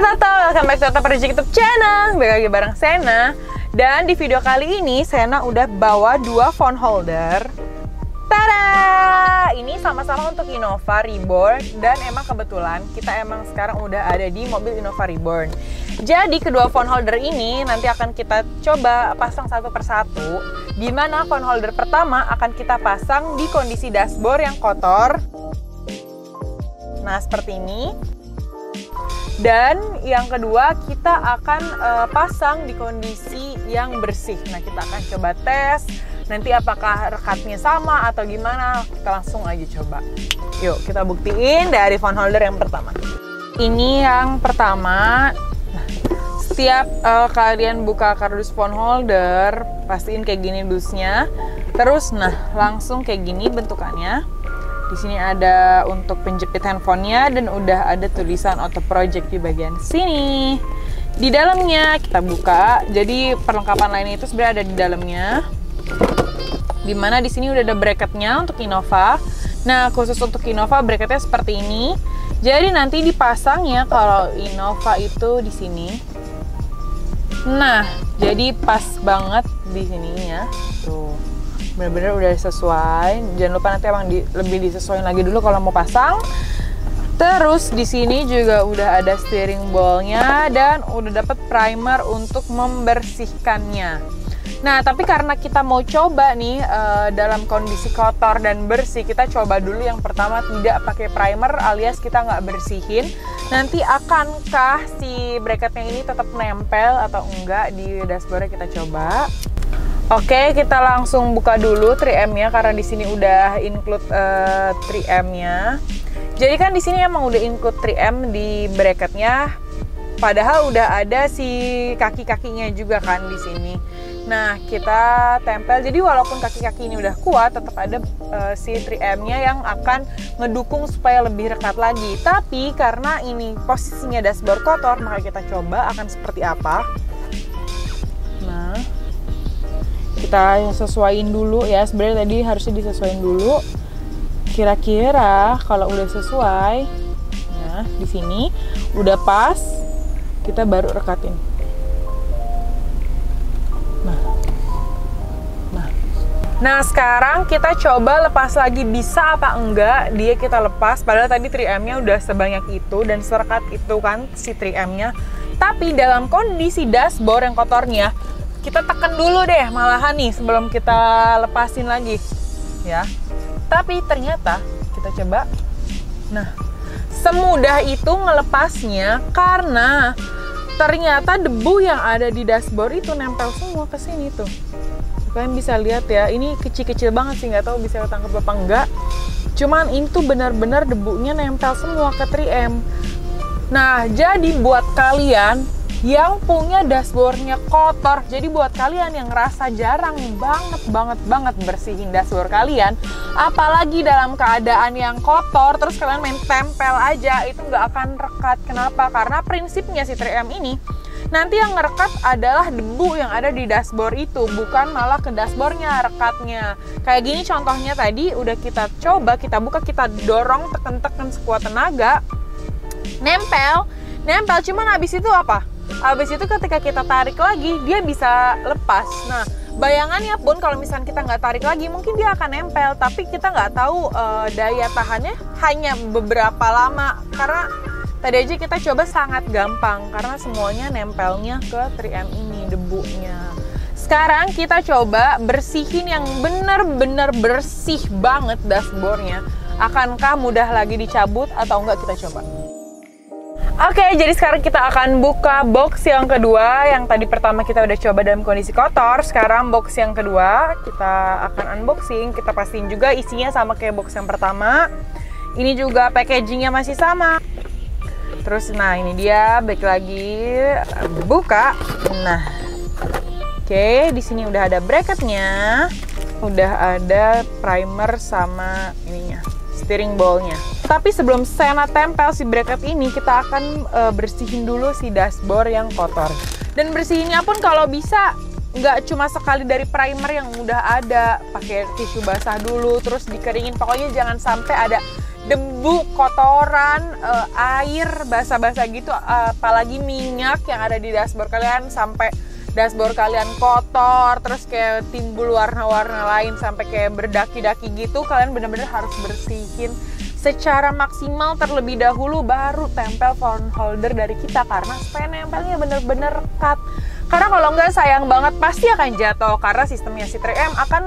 Toto, welcome back to Toto Project YouTube channel. Balik lagi bareng Sena. Dan di video kali ini Sena udah bawa dua phone holder. Tada! Ini sama-sama untuk Innova Reborn. Dan emang kebetulan kita emang sekarang udah ada di mobil Innova Reborn. Jadi kedua phone holder ini nanti akan kita coba pasang satu persatu Di mana phone holder pertama akan kita pasang di kondisi dashboard yang kotor. Nah seperti ini dan yang kedua kita akan uh, pasang di kondisi yang bersih. Nah kita akan coba tes nanti apakah rekatnya sama atau gimana kita langsung aja coba. Yuk kita buktiin dari phone holder yang pertama. Ini yang pertama. Setiap uh, kalian buka kardus phone holder pastiin kayak gini dusnya. Terus nah langsung kayak gini bentukannya di sini ada untuk penjepit handphonenya dan udah ada tulisan auto project di bagian sini. Di dalamnya kita buka, jadi perlengkapan lainnya itu sebenarnya ada di dalamnya. Di mana di sini udah ada bracketnya untuk Innova. Nah khusus untuk Innova bracketnya seperti ini. Jadi nanti dipasangnya kalau Innova itu di sini. Nah jadi pas banget di sininya. Tuh bener-bener udah sesuai jangan lupa nanti emang di, lebih disesuaikan lagi dulu kalau mau pasang terus di sini juga udah ada steering ballnya dan udah dapet primer untuk membersihkannya Nah, tapi karena kita mau coba nih uh, dalam kondisi kotor dan bersih, kita coba dulu yang pertama tidak pakai primer alias kita nggak bersihin. Nanti akankah si bracketnya ini tetap nempel atau enggak di dashboardnya kita coba. Oke, kita langsung buka dulu 3M-nya karena di sini udah include uh, eh, 3M-nya. Jadi kan di sini emang udah include 3M di bracketnya. Padahal udah ada si kaki-kakinya juga kan di sini. Nah, kita tempel. Jadi walaupun kaki-kaki ini udah kuat, tetap ada uh, si 3M-nya yang akan ngedukung supaya lebih rekat lagi. Tapi karena ini posisinya dashboard kotor, maka kita coba akan seperti apa. Kita sesuaiin dulu ya. Sebenarnya tadi harusnya disesuaikan dulu. Kira-kira kalau udah sesuai nah di sini udah pas kita baru rekatin. Nah nah. Nah sekarang kita coba lepas lagi bisa apa enggak dia kita lepas. Padahal tadi 3M nya udah sebanyak itu dan serekat itu kan si 3M nya tapi dalam kondisi dashboard yang kotornya kita tekan dulu deh malahan nih sebelum kita lepasin lagi ya. Tapi ternyata kita coba. Nah semudah itu ngelepasnya karena ternyata debu yang ada di dashboard itu nempel semua ke sini tuh. Kalian bisa lihat ya ini kecil-kecil banget sih nggak tahu bisa ketangkep apa enggak. Cuman ini tuh benar-benar debunya nempel semua ke 3M. Nah jadi buat kalian yang punya dashboardnya kotor. Jadi buat kalian yang ngerasa jarang banget banget banget bersihin dashboard kalian, apalagi dalam keadaan yang kotor, terus kalian main tempel aja, itu nggak akan rekat. Kenapa? Karena prinsipnya si 3M ini nanti yang ngerekat adalah debu yang ada di dashboard itu bukan malah ke dashboardnya rekatnya kayak gini contohnya tadi udah kita coba kita buka kita dorong tekan-tekan sekuat tenaga nempel nempel cuman habis itu apa Habis itu ketika kita tarik lagi, dia bisa lepas. Nah, bayangannya pun kalau misalnya kita nggak tarik lagi, mungkin dia akan nempel. Tapi kita nggak tahu uh, daya tahannya hanya beberapa lama. Karena tadi aja kita coba sangat gampang karena semuanya nempelnya ke 3M ini debunya. Sekarang kita coba bersihin yang benar-benar bersih banget dashboardnya. Akankah mudah lagi dicabut atau enggak kita coba? Oke, jadi sekarang kita akan buka box yang kedua. Yang tadi pertama kita udah coba dalam kondisi kotor. Sekarang box yang kedua kita akan unboxing. Kita pastiin juga isinya sama kayak box yang pertama. Ini juga packagingnya masih sama. Terus, nah ini dia, baik lagi buka. Nah, oke, di sini udah ada bracketnya, udah ada primer sama ininya, steering ballnya. Tapi sebelum Sena tempel si bracket ini, kita akan uh, bersihin dulu si dashboard yang kotor. Dan bersihinnya pun kalau bisa nggak cuma sekali dari primer yang udah ada, pakai tisu basah dulu, terus dikeringin. Pokoknya jangan sampai ada debu, kotoran, uh, air, basah-basah gitu, uh, apalagi minyak yang ada di dashboard kalian sampai dashboard kalian kotor, terus kayak timbul warna-warna lain sampai kayak berdaki-daki gitu, kalian bener-bener harus bersihin secara maksimal terlebih dahulu baru tempel phone holder dari kita karena supaya nempelnya bener-bener rekat. Karena kalau nggak sayang banget pasti akan jatuh karena sistemnya si 3M akan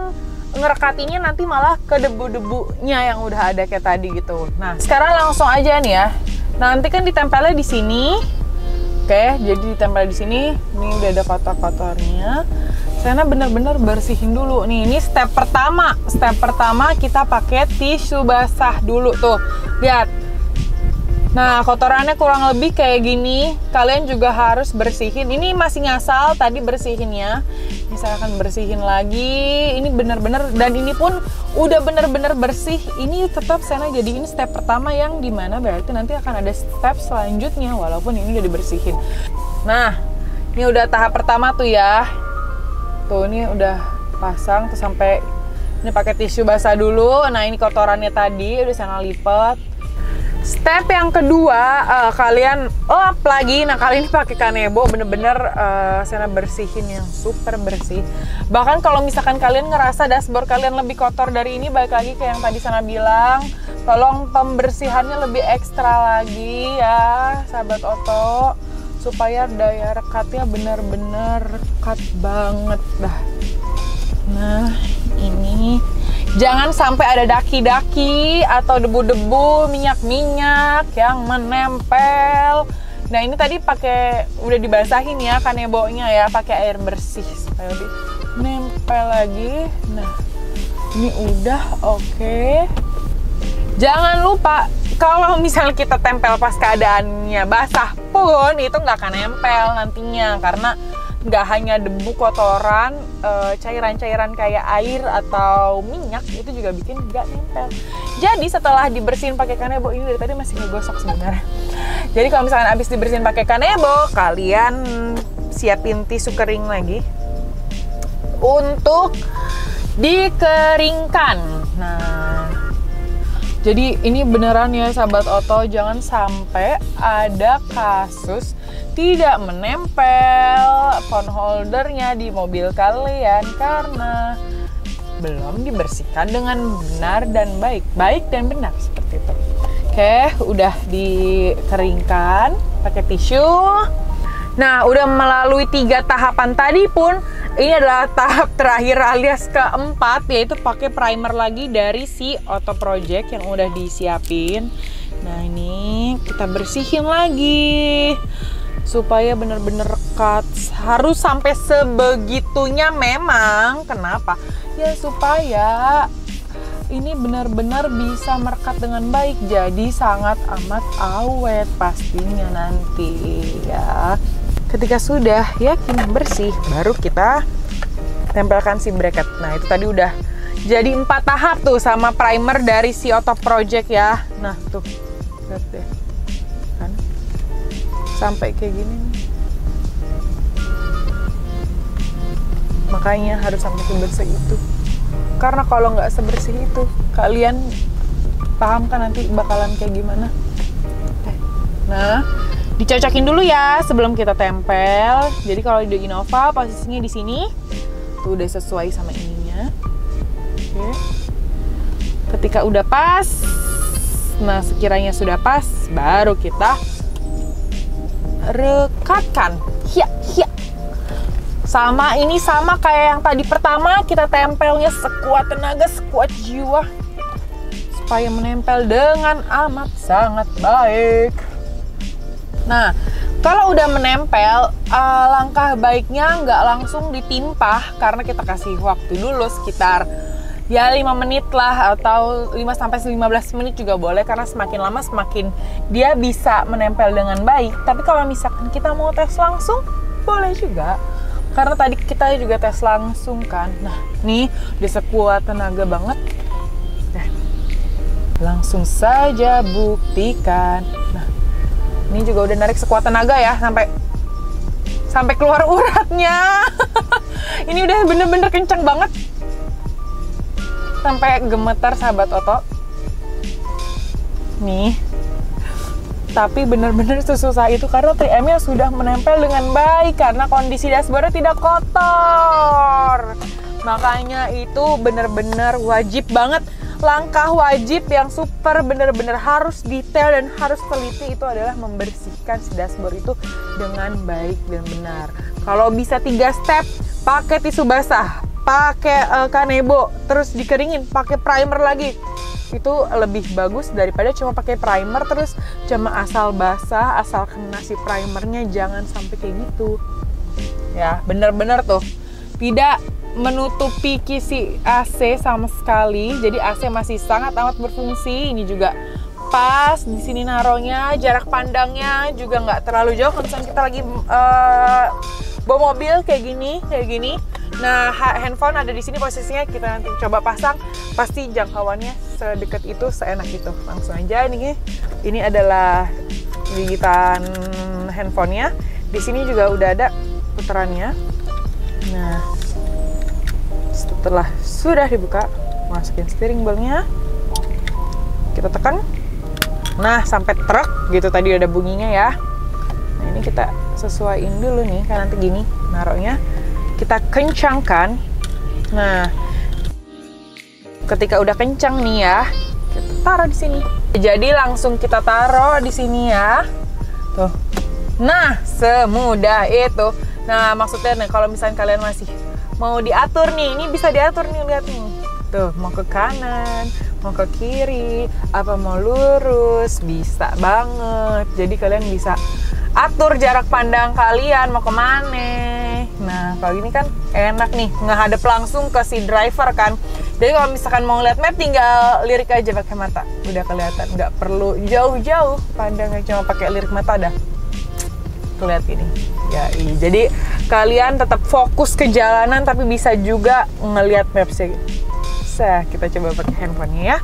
ngerekatinya nanti malah ke debu-debunya yang udah ada kayak tadi gitu. Nah sekarang langsung aja nih ya. Nanti kan ditempelnya di sini oke jadi ditempel di sini. Ini udah ada kotor-kotornya. Sena bener-bener bersihin dulu. Nih ini step pertama. Step pertama kita pakai tisu basah dulu tuh. Lihat Nah, kotorannya kurang lebih kayak gini. Kalian juga harus bersihin. Ini masih ngasal, tadi bersihinnya. Ini saya akan bersihin lagi. Ini bener-bener, dan ini pun udah bener-bener bersih. Ini tetap Sena jadi ini step pertama yang di mana berarti nanti akan ada step selanjutnya, walaupun ini udah dibersihin. Nah, ini udah tahap pertama tuh ya tuh ini udah pasang tuh sampai ini pakai tisu basah dulu nah ini kotorannya tadi udah sana lipat Step yang kedua, uh, kalian lap lagi. Nah kali ini pakai kanebo, bener-bener uh, sana bersihin yang super bersih. Bahkan kalau misalkan kalian ngerasa dashboard kalian lebih kotor dari ini, balik lagi kayak yang tadi sana bilang, tolong pembersihannya lebih ekstra lagi ya, sahabat Oto supaya daya rekatnya benar-benar rekat banget dah nah ini jangan sampai ada daki-daki atau debu-debu minyak-minyak yang menempel nah ini tadi pakai udah dibasahin ya kanebonya ya pakai air bersih supaya lebih nempel lagi nah ini udah oke okay. jangan lupa kalau misalnya kita tempel pas keadaannya basah pun itu nggak akan nempel nantinya karena nggak hanya debu kotoran cairan cairan-cairan kayak air atau minyak itu juga bikin nggak nempel. Jadi setelah dibersihin pakai kanebo ini dari tadi masih ngegosok sebenarnya. Jadi kalau misalnya habis dibersihin pakai kanebo kalian siapin tisu kering lagi untuk dikeringkan. Nah jadi ini beneran ya sahabat Oto, jangan sampai ada kasus tidak menempel phone holdernya di mobil kalian karena belum dibersihkan dengan benar dan baik. Baik dan benar seperti itu. Oke, udah dikeringkan pakai tisu. Nah, udah melalui tiga tahapan tadi pun ini adalah tahap terakhir alias keempat yaitu pakai primer lagi dari si Auto Project yang udah disiapin. Nah ini kita bersihin lagi supaya bener-bener rekat. Harus sampai sebegitunya memang. Kenapa? Ya supaya ini benar-benar bisa merekat dengan baik. Jadi sangat amat awet pastinya nanti ya. Ketika sudah yakin bersih, baru kita tempelkan si bracket. Nah itu tadi udah jadi empat tahap tuh sama primer dari si Auto Project ya. Nah tuh, lihat deh, sampai kayak gini. Makanya harus sampai sebersih itu. Karena kalau nggak sebersih itu, kalian paham kan nanti bakalan kayak gimana? Nah, dicocokin dulu ya sebelum kita tempel. Jadi kalau di Innova posisinya di sini tuh udah sesuai sama ininya. Oke. Ketika udah pas, nah sekiranya sudah pas, baru kita rekatkan. Hiya, hiya. Sama ini sama kayak yang tadi pertama kita tempelnya sekuat tenaga, sekuat jiwa supaya menempel dengan amat sangat baik. Nah, kalau udah menempel, uh, langkah baiknya nggak langsung ditimpa karena kita kasih waktu dulu sekitar ya 5 menit lah atau 5 sampai 15 menit juga boleh karena semakin lama semakin dia bisa menempel dengan baik. Tapi kalau misalkan kita mau tes langsung, boleh juga. Karena tadi kita juga tes langsung kan. Nah, nih udah sekuat tenaga banget. Nah, langsung saja buktikan. Nah, ini juga udah narik sekuat tenaga ya sampai sampai keluar uratnya ini udah bener-bener kenceng banget sampai gemetar sahabat Oto. Nih. Tapi benar-benar sesusah itu karena 3M-nya sudah menempel dengan baik karena kondisi dashboardnya tidak kotor. Makanya itu benar-benar wajib banget. Langkah wajib yang super bener-bener harus detail dan harus teliti itu adalah membersihkan si dashboard itu dengan baik dan benar. Kalau bisa tiga step, pakai tisu basah, pakai uh, kanebo, terus dikeringin, pakai primer lagi. Itu lebih bagus daripada cuma pakai primer terus cuma asal basah, asal kena si primernya jangan sampai kayak gitu. Ya, bener-bener tuh. Tidak menutupi kisi AC sama sekali. Jadi AC masih sangat amat berfungsi. Ini juga pas di sini naronya, jarak pandangnya juga nggak terlalu jauh. Kalau kita lagi uh, bawa mobil kayak gini, kayak gini. Nah, handphone ada di sini posisinya kita nanti coba pasang. Pasti jangkauannya sedekat itu, seenak itu. Langsung aja nih. Ini adalah gigitan handphonenya. Di sini juga udah ada putarannya. Nah, setelah sudah dibuka masukin steering wheelnya kita tekan nah sampai truk gitu tadi ada bunyinya ya ini kita sesuaiin dulu nih kan nanti gini naruhnya. Kita kencangkan. Nah ketika udah kencang nih ya kita taruh di sini. Jadi langsung kita taruh di sini ya. Tuh. Nah semudah itu. Nah maksudnya nih kalau misalnya kalian masih mau diatur nih ini bisa diatur nih lihat nih. Tuh mau ke kanan mau ke kiri apa mau lurus bisa banget. Jadi kalian bisa atur jarak pandang kalian mau ke mana? Nah kalau ini kan enak nih ngehadap langsung ke si driver kan. Jadi kalau misalkan mau lihat map tinggal lirik aja pakai mata. Udah kelihatan nggak perlu jauh-jauh pandangnya cuma pakai lirik mata dah. Tuh lihat ini. Ya iya. jadi kalian tetap fokus ke jalanan tapi bisa juga ngelihat mapsnya saya kita coba pakai handphonenya ya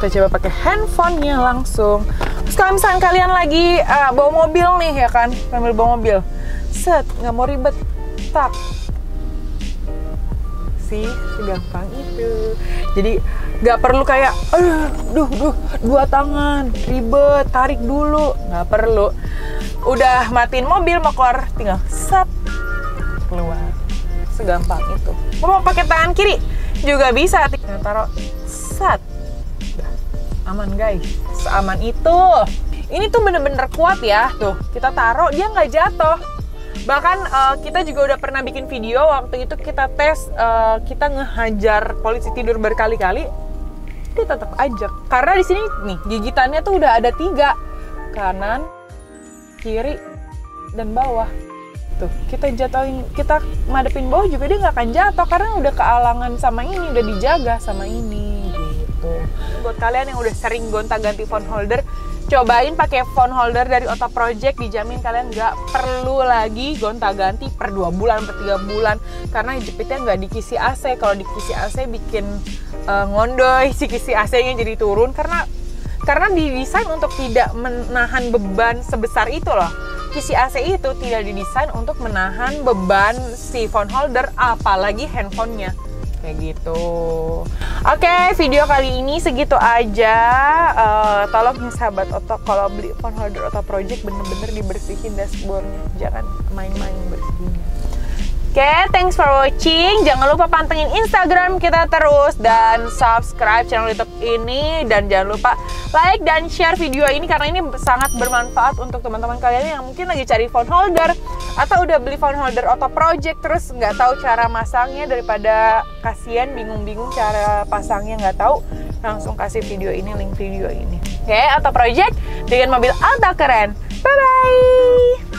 kita coba pakai handphonenya langsung. Terus kalau misalnya kalian lagi uh, bawa mobil nih ya kan? Sambil bawa mobil. Set nggak mau ribet. Tak. Sih segampang itu. Jadi nggak perlu kayak aduh duh dua tangan ribet tarik dulu. Nggak perlu. Udah matiin mobil mau keluar tinggal set keluar. Segampang itu. Mau pakai tangan kiri juga bisa. Tinggal taruh set aman guys. Seaman itu. Ini tuh bener-bener kuat ya. Tuh kita taruh dia nggak jatuh. Bahkan uh, kita juga udah pernah bikin video waktu itu kita tes uh, kita ngehajar polisi tidur berkali-kali dia tetap aja karena di sini nih gigitannya tuh udah ada tiga. Kanan kiri dan bawah. Tuh kita jatuhin kita madepin bawah juga dia nggak akan jatuh karena udah kealangan sama ini udah dijaga sama ini gitu. Buat kalian yang udah sering gonta-ganti phone holder cobain pakai phone holder dari Auto Project dijamin kalian nggak perlu lagi gonta-ganti per dua bulan per tiga bulan karena jepitnya nggak dikisi AC kalau dikisi AC bikin uh, ngondoy si kisi AC-nya jadi turun karena karena didesain untuk tidak menahan beban sebesar itu loh. Kisi AC itu tidak didesain untuk menahan beban si phone holder apalagi handphonenya kayak gitu. Oke video kali ini segitu aja. Uh, tolong ya sahabat oto kalau beli phone holder atau project bener-bener dibersihin dashboardnya. Jangan main-main bersihinnya Oke, okay, thanks for watching. Jangan lupa pantengin Instagram kita terus dan subscribe channel YouTube ini dan jangan lupa like dan share video ini karena ini sangat bermanfaat untuk teman-teman kalian yang mungkin lagi cari phone holder atau udah beli phone holder auto project terus nggak tahu cara masangnya daripada kasihan bingung-bingung cara pasangnya nggak tahu langsung kasih video ini link video ini. Oke, okay, auto project dengan mobil Alta keren. Bye bye.